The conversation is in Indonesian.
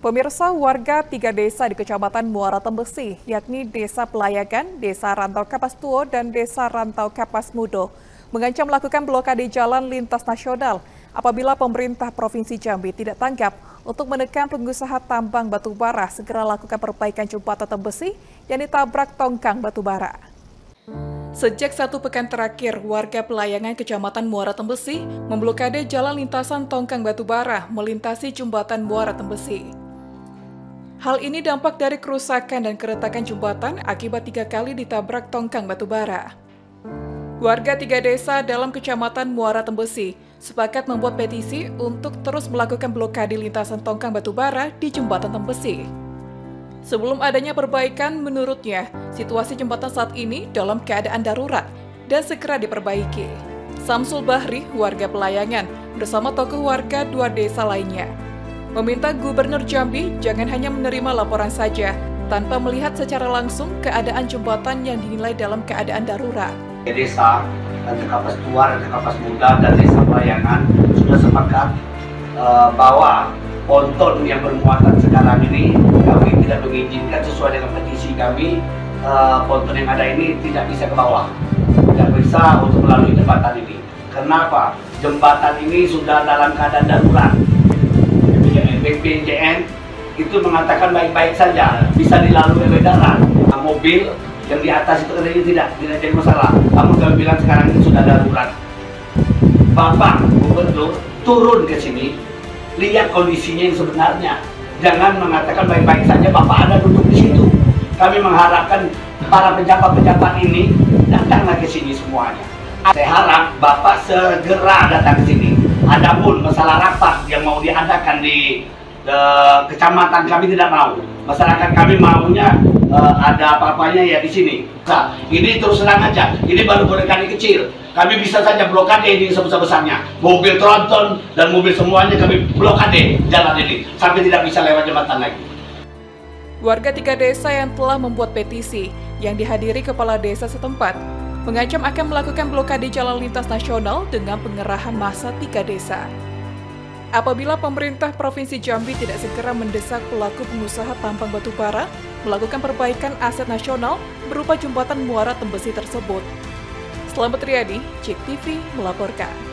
Pemirsa warga tiga desa di Kecamatan Muara Tembesi, yakni Desa Pelayagan, Desa Rantau Kapas Tuo, dan Desa Rantau Kapas Mudo, mengancam melakukan blokade jalan lintas nasional apabila pemerintah Provinsi Jambi tidak tanggap untuk menekan pengusaha tambang batubara segera lakukan perbaikan jembatan Tembesi yang ditabrak tongkang batubara. Sejak satu pekan terakhir, warga pelayangan Kecamatan Muara Tembesi memblokade jalan lintasan tongkang batubara melintasi jembatan Muara Tembesi. Hal ini dampak dari kerusakan dan keretakan jembatan akibat tiga kali ditabrak tongkang batubara. Warga tiga desa dalam kecamatan Muara Tembesi sepakat membuat petisi untuk terus melakukan blokade lintasan tongkang batubara di jembatan Tembesi. Sebelum adanya perbaikan, menurutnya, situasi jembatan saat ini dalam keadaan darurat dan segera diperbaiki. Samsul Bahri, warga pelayangan, bersama tokoh warga dua desa lainnya, meminta Gubernur Jambi jangan hanya menerima laporan saja, tanpa melihat secara langsung keadaan jembatan yang dinilai dalam keadaan darurat. Desa dan Kapas Tua dan Kapas Muda dan Desa Pelayangan sudah sepakat uh, bahwa ponton yang bermuatan sekarang ini kami tidak mengizinkan sesuai dengan petisi kami uh, ponton yang ada ini tidak bisa ke bawah, tidak bisa untuk melalui jembatan ini. Kenapa? Jembatan ini sudah dalam keadaan darurat BPJN itu mengatakan baik-baik saja bisa dilalui oleh darat nah, mobil yang di atas itu katanya tidak tidak jadi masalah. Namun kami bilang sekarang ini sudah darurat Bapak Gubernur turun ke sini lihat kondisinya yang sebenarnya. Jangan mengatakan baik-baik saja Bapak ada duduk di situ. Kami mengharapkan para pejabat-pejabat ini datanglah ke sini semuanya. Saya harap Bapak segera datang ke sini. Adapun masalah rapat yang mau diadakan di uh, kecamatan kami tidak mau. Masyarakat kami maunya uh, ada apa-apanya ya di sini. Nah, ini terus terang aja. Ini baru kali kecil. Kami bisa saja blokade ini sebesar-besarnya. Mobil tronton dan mobil semuanya kami blokade jalan ini sampai tidak bisa lewat jembatan lagi. Warga tiga desa yang telah membuat petisi yang dihadiri kepala desa setempat mengancam akan melakukan blokade jalan lintas nasional dengan pengerahan massa tiga desa. Apabila pemerintah Provinsi Jambi tidak segera mendesak pelaku pengusaha tambang batu bara melakukan perbaikan aset nasional berupa jembatan muara Tembesi tersebut. Selamat Riyadi, Cek TV melaporkan.